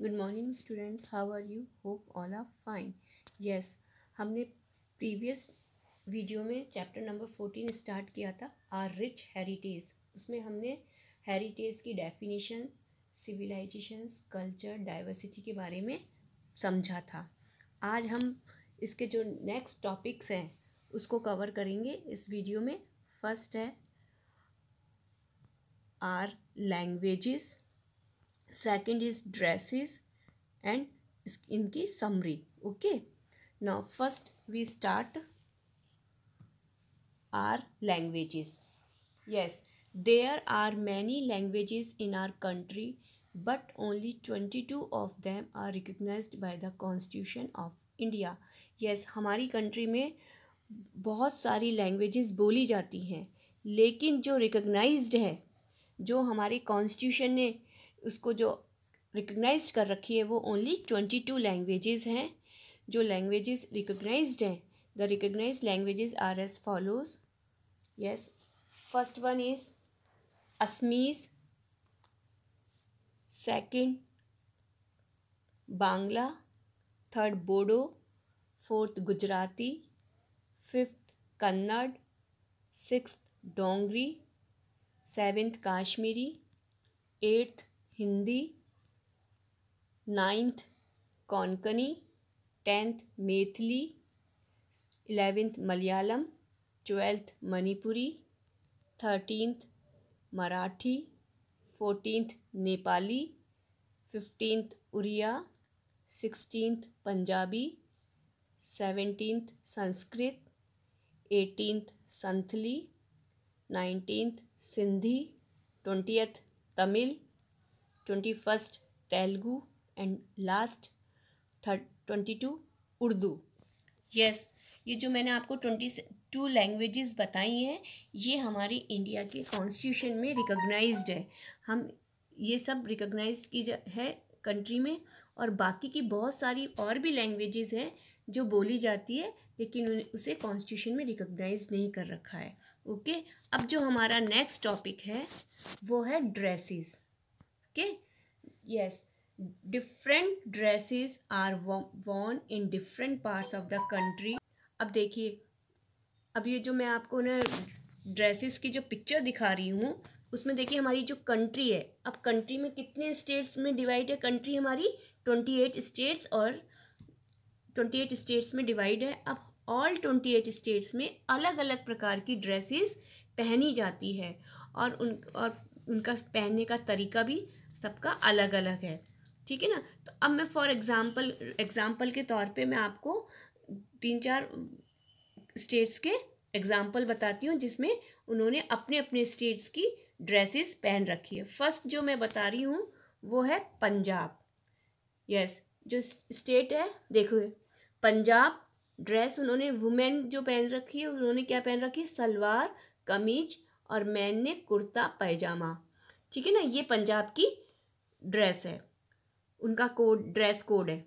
Good morning students how are you hope all are fine yes हमने previous video में chapter number fourteen start किया था are rich heritage उसमें हमने heritage की डेफिनेशन सिविलाइजेशंस कल्चर डाइवर्सिटी के बारे में समझा था। आज हम इसके जो नेक्स्ट टॉपिक्स हैं, उसको कवर करेंगे। इस वीडियो में फ़र्स्ट है our languages second is dresses and इनकी summary okay now first we start our languages yes there are many languages in our country but only twenty two of them are recognized by the constitution of India yes हमारी country में बहुत सारी languages बोली जाती हैं, लेकिन जो recognised है, जो हमारे कॉन्स्टिट्यूशन ने उसको जो रिकग्नाइज कर रखी है वो ओनली ट्वेंटी टू लैंग्वेजेस हैं। जो लैंग्वेजेस रिकग्नाइज्ड हैं the recognise languages are as follows yes first one is Assamese second Bangla third Bodo fourth Gujarati fifth Kannada six Dogri seventh Kashmiri eighth Hindi ninth Konkani tenth Maithili eleventh Malayalam twelfth Manipuri thirteenth Marathi fourteenth Nepali fifteenth Oriya sixteenth Punjabi seventeenth Sanskrit eighteenth Santhali nineteenth Sindhi twentieth Tamil twenty first Telugu and last third, twenty two Urdu. Yes ये जो मैंने आपको twenty two languages बताई हैं, ये हमारी India के constitution में रिकॉग्नाइज्ड है। हम ये सब रिकॉग्नाइज्ड की है कंट्री में और बाकी की बहुत सारी और भी लैंग्वेजेस हैं जो बोली जाती है, लेकिन उसे कॉन्स्टिट्यूशन में रिकॉग्नाइज नहीं कर रखा है। ओके अब जो हमारा नेक्स्ट टॉपिक है, वो है dresses okay yes different dresses are worn in different parts of the country अब देखिए, अब ये जो मैं आपको ना ड्रेसेस की जो पिक्चर दिखा रही हूँ, उसमें देखिए हमारी जो कंट्री है। अब कंट्री में कितने स्टेट्स में डिवाइड है? कंट्री हमारी ट्वेंटी एट स्टेट्स और ट्वेंटी एट स्टेट्स में डिवाइड है। अब ऑल ट्वेंटी एट स्टेट्स में अलग अलग प्रकार की ड्रेसेस पहनी जाती है। और उन, और उनका पहनने का तरीका भी सबका अलग अलग है। ठीक है ना? तो अब मैं फॉर एग्ज़ाम्पल एग्ज़ाम्पल के तौर पे मैं आपको तीन चार स्टेट्स के एग्ज़ाम्पल बताती हूँ, जिसमें उन्होंने अपने अपने स्टेट्स की ड्रेसेस पहन रखी है। फ़र्स्ट जो मैं बता रही हूँ, वो है पंजाब। यस जो स्टेट है, देखो पंजाब ड्रेस उन्होंने वुमेन जो पहन रखी है, उन्होंने क्या पहन रखी है? सलवार, कमीज और मैन ने कुर्ता, पैजामा। ठीक है ना, ये पंजाब की ड्रेस है। उनका कोड ड्रेस कोड है।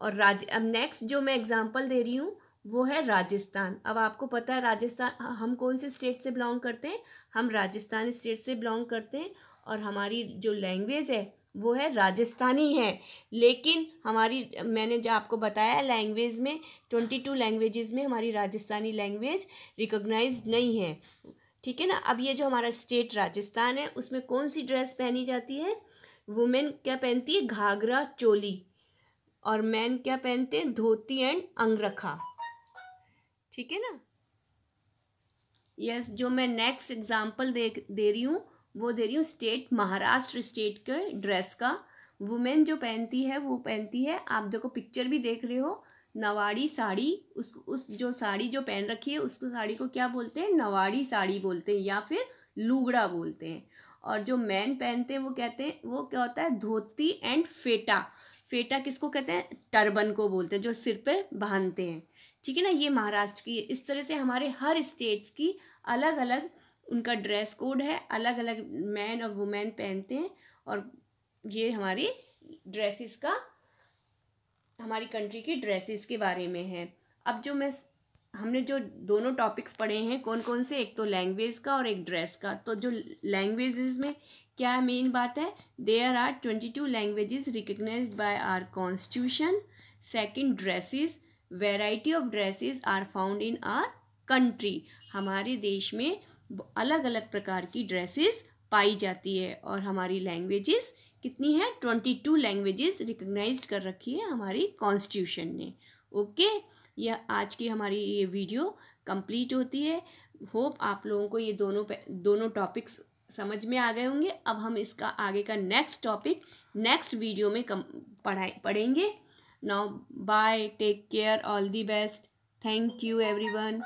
और राज, अब नेक्स्ट जो मैं एग्जांपल दे रही हूँ, वो है राजस्थान। अब आपको पता है राजस्थान, हम कौन से स्टेट से बिलोंग करते हैं? हम राजस्थान स्टेट से बिलोंग करते हैं और हमारी जो लैंग्वेज है, वो है राजस्थानी है। लेकिन हमारी, मैंने जो आपको बताया लैंग्वेज में ट्वेंटी टू लैंग्वेजेस में हमारी राजस्थानी लैंग्वेज रिकॉग्नाइज नहीं है। ठीक है ना? अब ये जो हमारा स्टेट राजस्थान है उसमें कौन सी ड्रेस पहनी जाती है? वुमेन क्या पहनती है? घाघरा चोली। और मैन क्या पहनते हैं? धोती एंड अंगरखा। ठीक है ना? यस yes, जो मैं नेक्स्ट एग्जांपल दे दे रही हूँ वो दे रही हूँ स्टेट महाराष्ट्र स्टेट के ड्रेस का। वुमेन जो पहनती है वो पहनती है आप देखो पिक्चर भी देख रहे हो नवाड़ी साड़ी, उस उस जो साड़ी जो पहन रखी है, उसको साड़ी को क्या बोलते हैं? नवाड़ी साड़ी बोलते हैं या फिर लुगड़ा बोलते हैं। और जो मैन पहनते हैं, वो कहते हैं, वो क्या होता है? धोती एंड फेटा। फेटा किसको कहते हैं? टर्बन को बोलते हैं, जो सिर पर बांधते हैं। ठीक है ना? ये महाराष्ट्र की, इस तरह से हमारे हर स्टेट्स की अलग अलग उनका ड्रेस कोड है अलग अलग मैन और वुमेन पहनते हैं, और ये हमारी ड्रेसेस का हमारी कंट्री की ड्रेसेस के बारे में है। अब जो मैं हमने जो दोनों टॉपिक्स पढ़े हैं कौन कौन से? एक तो लैंग्वेज का और एक ड्रेस का। तो जो लैंग्वेज में क्या मेन बात है? There are twenty two languages recognise by our constitution second dresses variety of dresses are found in our country हमारे देश में अलग अलग प्रकार की ड्रेसेस पाई जाती है और हमारी लैंग्वेजेस कितनी है? ट्वेंटी टू लैंग्वेजेस रिकग्नाइज कर रखी है हमारी कॉन्स्टिट्यूशन ने। ओके यह आज की हमारी ये वीडियो कंप्लीट होती है। होप आप लोगों को ये दोनों दोनों टॉपिक्स समझ में आ गए होंगे। अब हम इसका आगे का नेक्स्ट टॉपिक नेक्स्ट वीडियो में कम, पढ़ाई, पढ़ेंगे। Now bye take care all the best thank you everyone